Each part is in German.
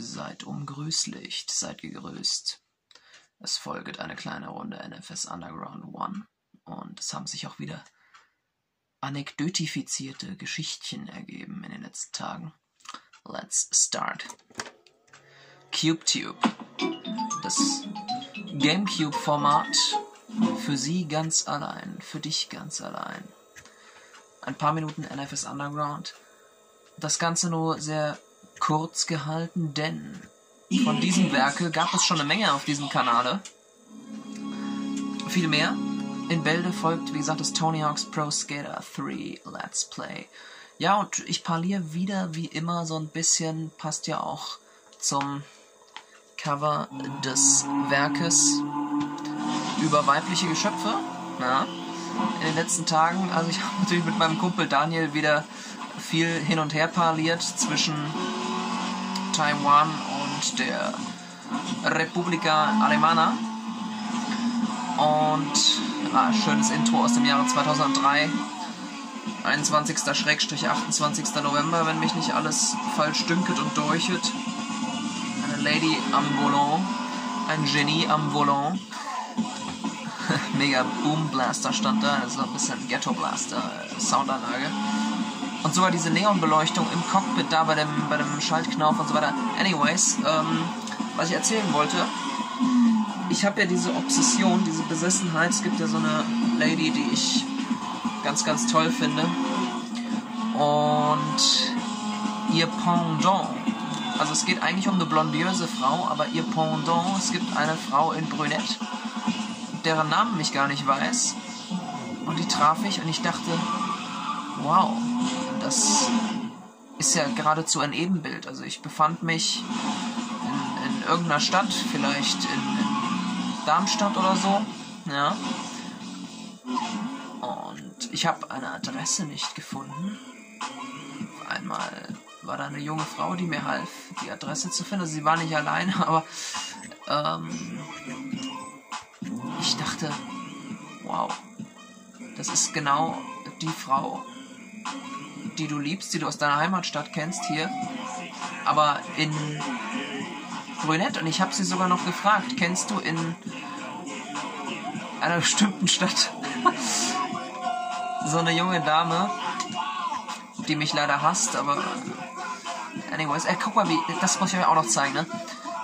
seid umgrüßlicht, seid gegrüßt. Es folgt eine kleine Runde NFS Underground One und es haben sich auch wieder anekdotifizierte Geschichtchen ergeben in den letzten Tagen. Let's start. CubeTube. Das GameCube-Format für Sie ganz allein, für dich ganz allein. Ein paar Minuten NFS Underground. Das Ganze nur sehr kurz gehalten, denn von diesem Werke gab es schon eine Menge auf diesem Kanal. Viel mehr. In Bälde folgt, wie gesagt, das Tony Hawk's Pro Skater 3 Let's Play. Ja, und ich parliere wieder wie immer so ein bisschen, passt ja auch zum Cover des Werkes über weibliche Geschöpfe. Ja. In den letzten Tagen, also ich habe natürlich mit meinem Kumpel Daniel wieder viel hin und her parliert zwischen Taiwan und der Republika Alemana. Und ah, schönes Intro aus dem Jahre 2003. 21.-28. November, wenn mich nicht alles falsch dünket und durchet. Eine Lady am Volant, ein Genie am Volant. Mega Boom Blaster stand da, also ein bisschen Ghetto Blaster äh, Soundanlage. Und sogar diese Neonbeleuchtung im Cockpit da bei dem, bei dem Schaltknauf und so weiter. Anyways, ähm, was ich erzählen wollte, ich habe ja diese Obsession, diese Besessenheit. Es gibt ja so eine Lady, die ich ganz, ganz toll finde. Und ihr Pendant, also es geht eigentlich um eine blondiöse Frau, aber ihr Pendant, es gibt eine Frau in Brünett, deren Namen ich gar nicht weiß. Und die traf ich und ich dachte, wow, das ist ja geradezu ein Ebenbild. Also ich befand mich in, in irgendeiner Stadt, vielleicht in, in Darmstadt oder so, ja. Und ich habe eine Adresse nicht gefunden. Einmal war da eine junge Frau, die mir half, die Adresse zu finden. Also sie war nicht alleine, aber ähm, ich dachte, wow, das ist genau die Frau, die du liebst, die du aus deiner Heimatstadt kennst hier, aber in Brünett. Und ich habe sie sogar noch gefragt, kennst du in einer bestimmten Stadt so eine junge Dame, die mich leider hasst, aber anyways, ey, guck mal, wie, das muss ich euch auch noch zeigen, ne?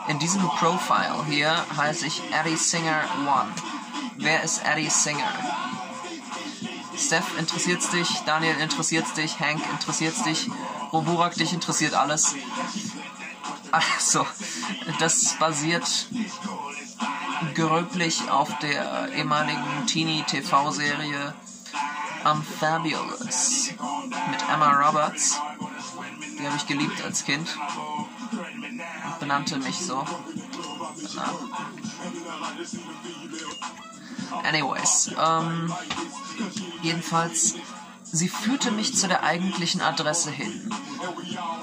In diesem Profile hier heiße ich Eddie Singer One. Wer ist Eddie Singer? Steph interessiert's dich, Daniel interessiert's dich, Hank interessiert's dich, Roburak dich interessiert alles. Also, das basiert gröblich auf der ehemaligen Teenie-TV-Serie Unfabulous mit Emma Roberts. Die habe ich geliebt als Kind und benannte mich so. Danach. Anyways, ähm, jedenfalls, sie führte mich zu der eigentlichen Adresse hin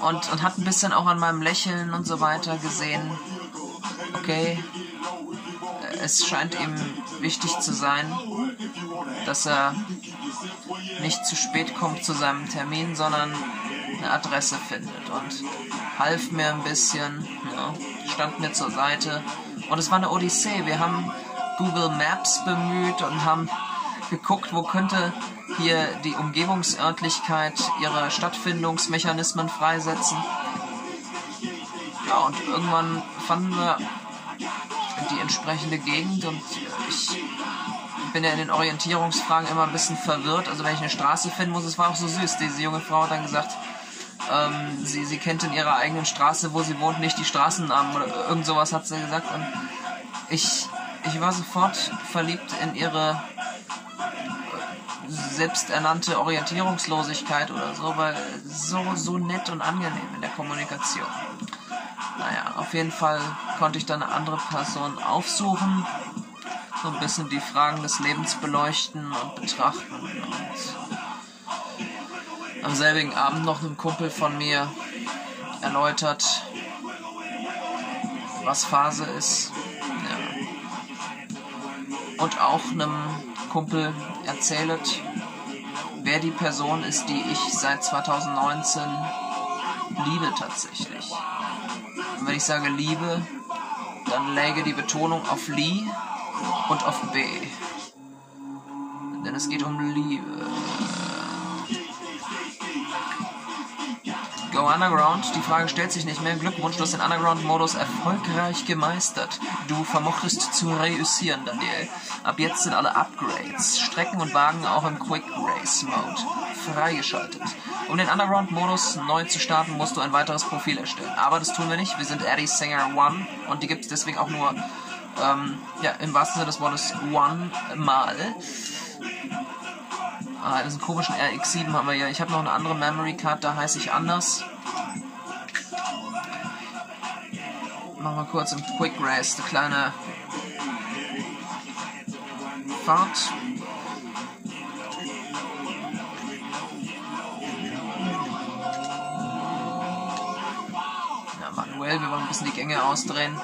und, und hat ein bisschen auch an meinem Lächeln und so weiter gesehen, okay, es scheint ihm wichtig zu sein, dass er nicht zu spät kommt zu seinem Termin, sondern eine Adresse findet und half mir ein bisschen, ja, stand mir zur Seite und es war eine Odyssee. Wir haben Google Maps bemüht und haben geguckt, wo könnte hier die Umgebungsörtlichkeit ihre Stattfindungsmechanismen freisetzen. Ja, und irgendwann fanden wir die entsprechende Gegend und ich bin ja in den Orientierungsfragen immer ein bisschen verwirrt. Also wenn ich eine Straße finden muss, es war auch so süß. Diese junge Frau hat dann gesagt, ähm, sie, sie kennt in ihrer eigenen Straße, wo sie wohnt, nicht die Straßennamen oder irgend sowas hat sie gesagt. Und ich, ich war sofort verliebt in ihre selbsternannte Orientierungslosigkeit oder so, weil so, so nett und angenehm in der Kommunikation. Naja, auf jeden Fall konnte ich dann eine andere Person aufsuchen, so ein bisschen die Fragen des Lebens beleuchten und betrachten und am selbigen Abend noch einem Kumpel von mir erläutert, was Phase ist. Und auch einem Kumpel erzählt, wer die Person ist, die ich seit 2019 liebe tatsächlich Und wenn ich sage Liebe, dann läge die Betonung auf Lie und auf B. Denn es geht um Liebe. Go Underground, die Frage stellt sich nicht mehr. Glückwunsch, du hast den Underground-Modus erfolgreich gemeistert. Du vermochtest zu reüssieren, Daniel. Ab jetzt sind alle Upgrades, Strecken und Wagen auch im Quick Race Mode freigeschaltet. Um den Underground-Modus neu zu starten, musst du ein weiteres Profil erstellen. Aber das tun wir nicht. Wir sind Eddie Singer One und die gibt es deswegen auch nur, ähm, ja, im wahrsten Sinne des Wortes One mal. Ah, diesen komischen RX7 haben wir ja. Ich habe noch eine andere Memory Card, da heiße ich anders. Machen wir kurz im Quick Race eine kleine Fahrt. Ja, manuell, wir wollen ein bisschen die Gänge ausdrehen.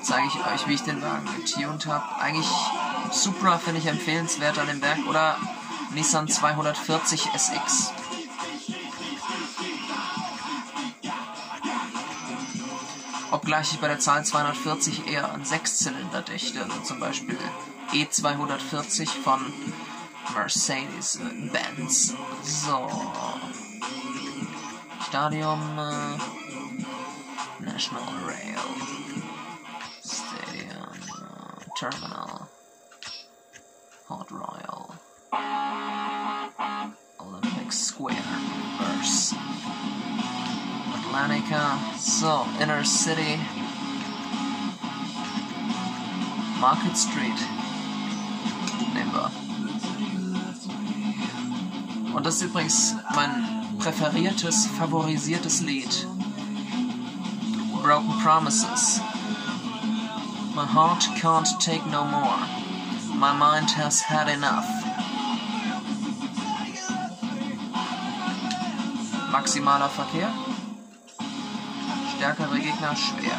Zeige ich euch, wie ich den Wagen getuned habe. Eigentlich Supra finde ich empfehlenswert an dem Werk oder Nissan 240 SX. Obgleich ich bei der Zahl 240 eher an Sechszylinder dächte, also zum Beispiel E240 von Mercedes-Benz. So. Stadium äh, National Rail. Stadium äh, Terminal. Hot Royal. Square. Verse. Atlantica. So, Inner City. Market Street. Nehmen. Und das ist übrigens mein präferiertes, favorisiertes Lied. Broken Promises. My heart can't take no more. My mind has had enough. Maximaler Verkehr. Stärkere Gegner schwer.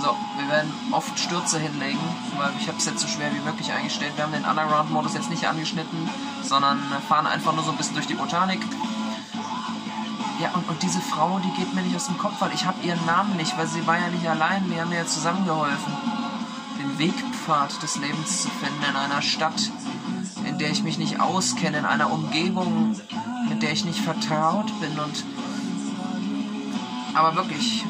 So, wir werden oft Stürze hinlegen, weil ich habe es jetzt so schwer wie möglich eingestellt. Wir haben den Underground-Modus jetzt nicht angeschnitten, sondern fahren einfach nur so ein bisschen durch die Botanik. Ja, und, und diese Frau, die geht mir nicht aus dem Kopf, weil ich habe ihren Namen nicht, weil sie war ja nicht allein, wir haben mir ja zusammengeholfen, den Wegpfad des Lebens zu finden in einer Stadt, der ich mich nicht auskenne, in einer Umgebung, mit der ich nicht vertraut bin und aber wirklich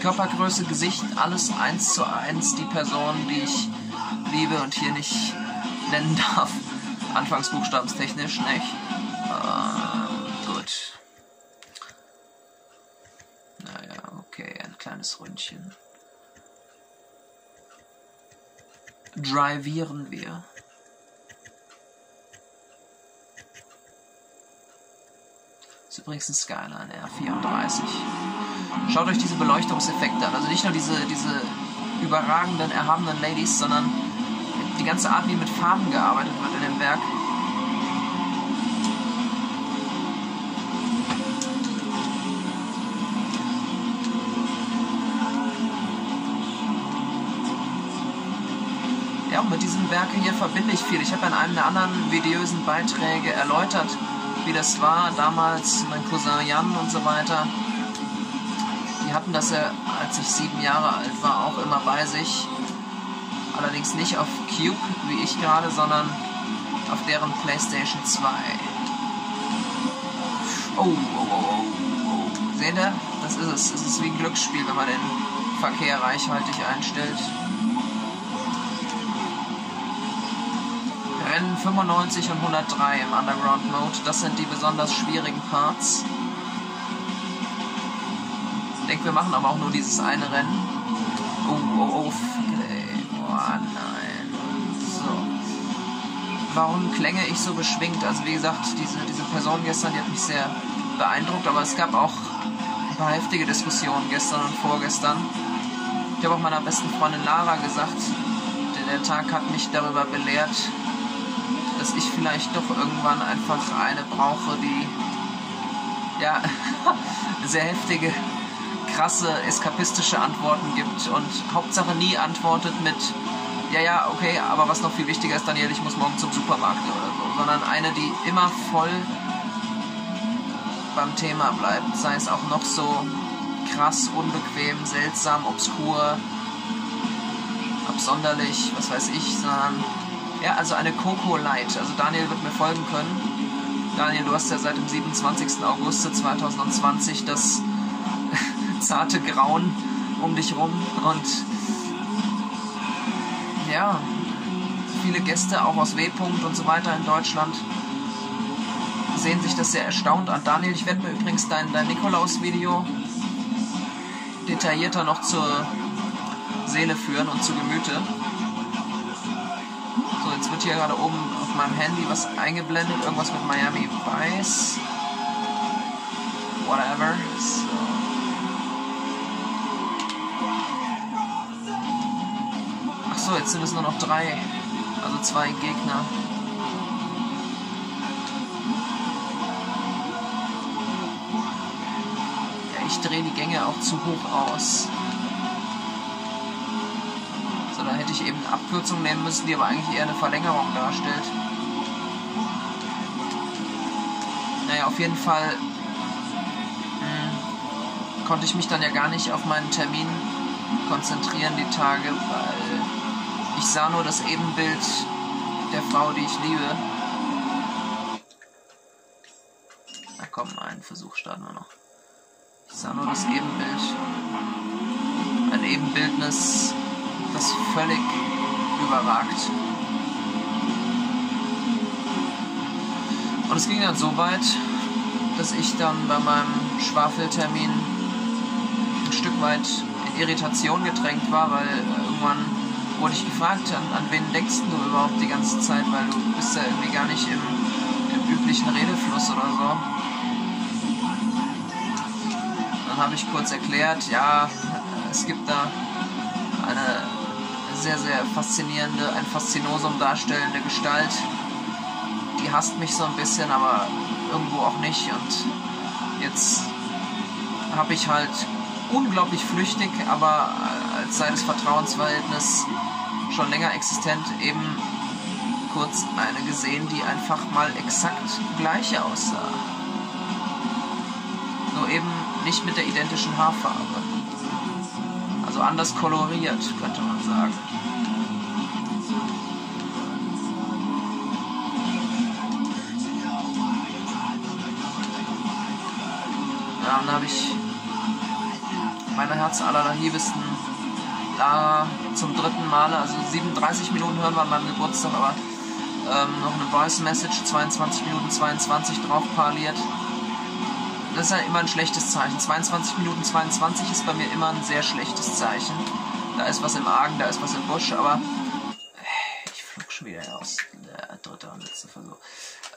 Körpergröße, Gesicht, alles eins zu eins die Person, die ich liebe und hier nicht nennen darf. Anfangsbuchstabentechnisch, nicht? Äh, gut. Naja, okay, ein kleines Ründchen. Drivieren wir. Ist übrigens ein Skyline R34. Schaut euch diese Beleuchtungseffekte an. Also nicht nur diese, diese überragenden, erhabenen Ladies, sondern die ganze Art, wie mit Farben gearbeitet wird in dem Werk. Ja, und mit diesen Werken hier verbinde ich viel. Ich habe in einem der anderen videösen Beiträge erläutert, wie das war damals, mein Cousin Jan und so weiter. Die hatten das ja, als ich sieben Jahre alt war, auch immer bei sich. Allerdings nicht auf Cube, wie ich gerade, sondern auf deren PlayStation 2. Oh, oh, oh, oh. Seht ihr? Das ist es. Es ist wie ein Glücksspiel, wenn man den Verkehr reichhaltig einstellt. Rennen 95 und 103 im Underground Mode. Das sind die besonders schwierigen Parts. Ich denke, wir machen aber auch nur dieses eine Rennen. Oh, oh, oh, ey. Oh, nein. So. Warum klänge ich so beschwingt? Also wie gesagt, diese, diese Person gestern, die hat mich sehr beeindruckt, aber es gab auch ein paar heftige Diskussionen gestern und vorgestern. Ich habe auch meiner besten Freundin Lara gesagt, der, Tag hat mich darüber belehrt, vielleicht doch irgendwann einfach eine brauche, die ja sehr heftige, krasse, eskapistische Antworten gibt und Hauptsache nie antwortet mit ja, ja, okay, aber was noch viel wichtiger ist, Daniel, ich muss morgen zum Supermarkt oder so, sondern eine, die immer voll beim Thema bleibt, sei es auch noch so krass, unbequem, seltsam, obskur, absonderlich, was weiß ich, sondern ja, also eine Coco Light. Also Daniel wird mir folgen können. Daniel, du hast ja seit dem 27. August 2020 das zarte Grauen um dich rum und ja, viele Gäste auch aus W. -Punkt und so weiter in Deutschland sehen sich das sehr erstaunt an. Daniel, ich werde mir übrigens dein, dein Nikolaus-Video detaillierter noch zur Seele führen und zu Gemüte. Wird hier gerade oben auf meinem Handy was eingeblendet, irgendwas mit Miami Vice. Whatever. So. Ach so, jetzt sind es nur noch drei, also zwei Gegner. Ja, ich drehe die Gänge auch zu hoch aus. So, da hätte ich eben eine Abkürzung nehmen müssen, die aber eigentlich eher eine Verlängerung darstellt. Naja, auf jeden Fall mh, konnte ich mich dann ja gar nicht auf meinen Termin konzentrieren die Tage, weil ich sah nur das Ebenbild der Frau, die ich liebe. Na komm, einen Versuch starten wir noch. Ich sah nur das Ebenbild. Ein Ebenbildnis, das völlig überragt. Und es ging dann so weit, dass ich dann bei meinem Schwafeltermin ein Stück weit in Irritation gedrängt war, weil irgendwann wurde ich gefragt, an, an wen denkst du überhaupt die ganze Zeit, weil du bist ja irgendwie gar nicht im, im üblichen Redefluss oder so. Dann habe ich kurz erklärt, ja, es gibt da eine sehr, sehr faszinierende, ein Faszinosum darstellende Gestalt. Die hasst mich so ein bisschen, aber irgendwo auch nicht. Und jetzt habe ich halt unglaublich flüchtig, aber als sei das Vertrauensverhältnis schon länger existent, eben kurz eine gesehen, die einfach mal exakt gleich aussah. Nur eben nicht mit der identischen Haarfarbe. Also anders koloriert, könnte man sagen. Ja, dann habe ich meine Herz allerliebsten da zum dritten Mal, also 37 Minuten hören wir an meinem Geburtstag, aber ähm, noch eine Voice Message, 22 Minuten 22 drauf parliert. Das ist ja immer ein schlechtes Zeichen. 22 Minuten 22 ist bei mir immer ein sehr schlechtes Zeichen. Da ist was im Argen, da ist was im Busch, aber ich flog schon wieder aus. Der dritte und letzte Versuch.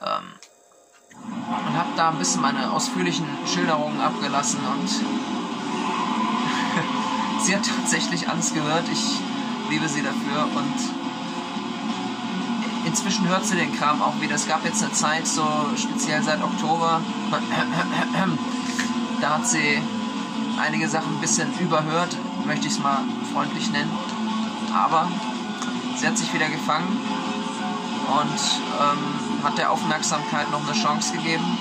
Ähm, und habe da ein bisschen meine ausführlichen Schilderungen abgelassen und sie hat tatsächlich alles gehört. Ich liebe sie dafür und inzwischen hört sie den Kram auch wieder. Es gab jetzt eine Zeit, so speziell seit Oktober, da hat sie einige Sachen ein bisschen überhört, möchte ich es mal freundlich nennen. Aber sie hat sich wieder gefangen und ähm, hat der Aufmerksamkeit noch eine Chance gegeben,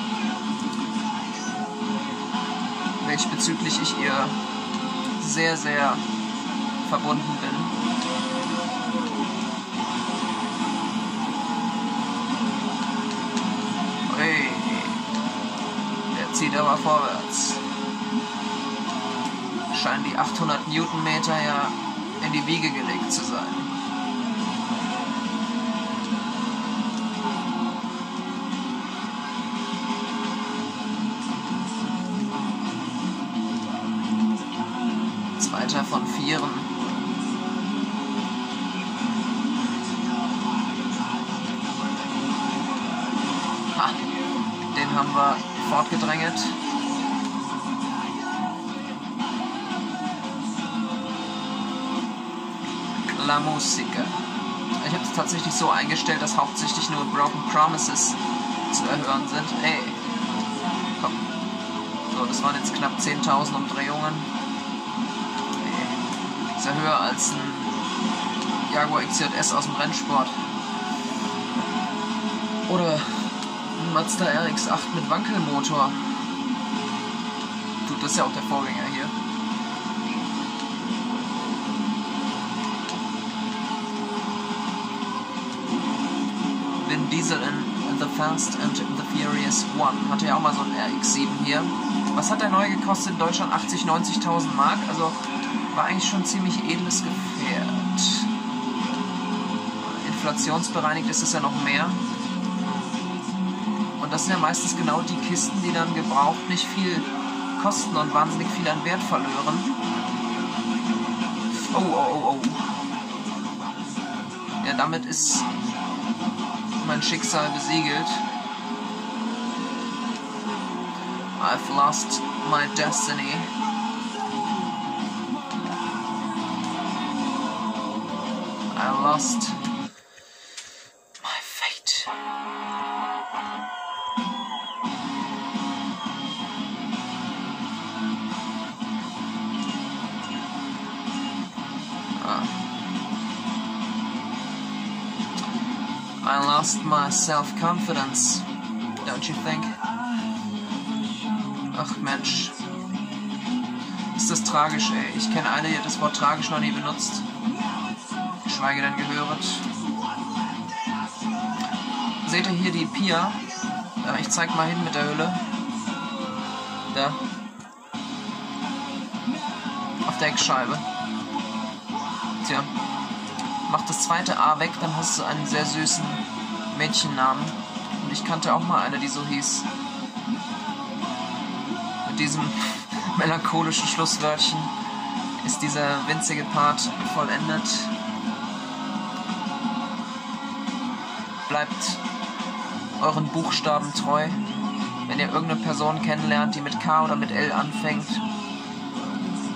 welch bezüglich ich ihr sehr, sehr verbunden bin. Zieht aber vorwärts. Scheinen die 800 Newtonmeter ja in die Wiege gelegt zu sein. La Musica. Ich habe es tatsächlich so eingestellt, dass hauptsächlich nur Broken Promises zu erhören sind. Ey, komm. So, das waren jetzt knapp 10.000 Umdrehungen. Ey, ist ja höher als ein Jaguar XJS aus dem Rennsport. Oder ein Mazda RX-8 mit Wankelmotor. das ist ja auch der Vorgänger Diesel in The Fast and the Furious One hatte ja auch mal so ein RX-7 hier. Was hat der neue gekostet in Deutschland? 80, 90.000 Mark. Also war eigentlich schon ein ziemlich edles Gefährt. Inflationsbereinigt ist es ja noch mehr. Und das sind ja meistens genau die Kisten, die dann gebraucht nicht viel kosten und wahnsinnig viel an Wert verlieren. Oh, oh, oh, oh. Ja, damit ist mein Schicksal besiegelt. I've lost my destiny. I lost my self-confidence, don't you think? Ach Mensch. Ist das tragisch, ey. Ich kenne eine, die das Wort tragisch noch nie benutzt. Geschweige denn gehört. Seht ihr hier die Pia? Ja, ich zeig mal hin mit der Hülle. Da. Auf der Eckscheibe. Tja. Mach das zweite A weg, dann hast du einen sehr süßen Mädchennamen. Und ich kannte auch mal eine, die so hieß. Mit diesem melancholischen Schlusswörtchen ist dieser winzige Part vollendet. Bleibt euren Buchstaben treu. Wenn ihr irgendeine Person kennenlernt, die mit K oder mit L anfängt,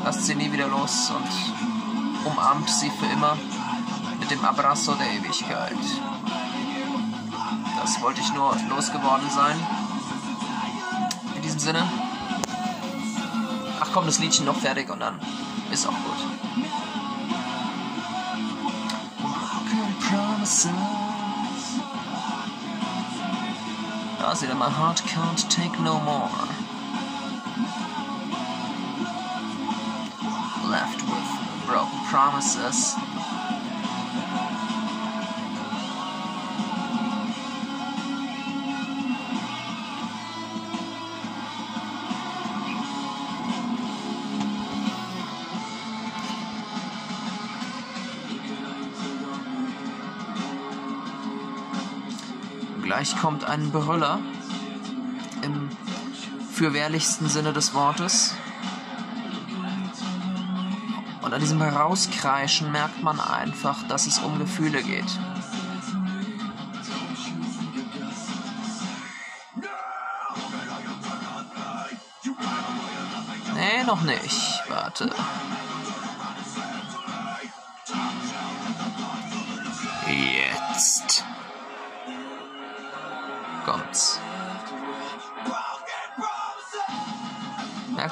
lasst sie nie wieder los und umarmt sie für immer mit dem Abrazo der Ewigkeit. Das wollte ich nur losgeworden sein. In diesem Sinne. Ach komm, das Liedchen noch fertig und dann ist auch gut. Da seht ihr, my heart can't take no more. Left with broken promises. Gleich kommt ein Brüller im fürwehrlichsten Sinne des Wortes. Und an diesem Herauskreischen merkt man einfach, dass es um Gefühle geht. Nee, noch nicht. Warte.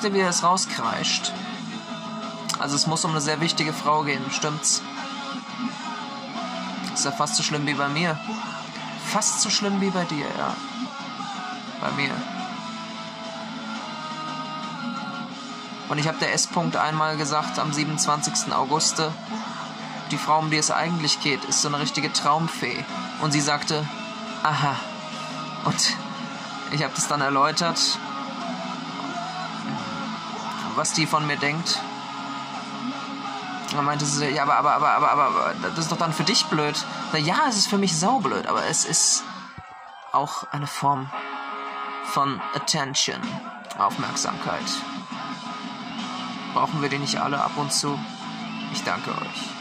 Ihr, wie er es rauskreischt? Also es muss um eine sehr wichtige Frau gehen, stimmt's? Ist ja fast so schlimm wie bei mir. Fast so schlimm wie bei dir, ja. Bei mir. Und ich habe der S-Punkt einmal gesagt, am 27. August, die Frau, um die es eigentlich geht, ist so eine richtige Traumfee. Und sie sagte, aha. Und ich habe das dann erläutert, was die von mir denkt. Dann meinte sie, ja, aber, aber, aber, aber, aber, das ist doch dann für dich blöd. Na, ja, es ist für mich saublöd, aber es ist auch eine Form von Attention, Aufmerksamkeit. Brauchen wir die nicht alle ab und zu? Ich danke euch.